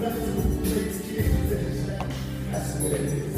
That's what it is.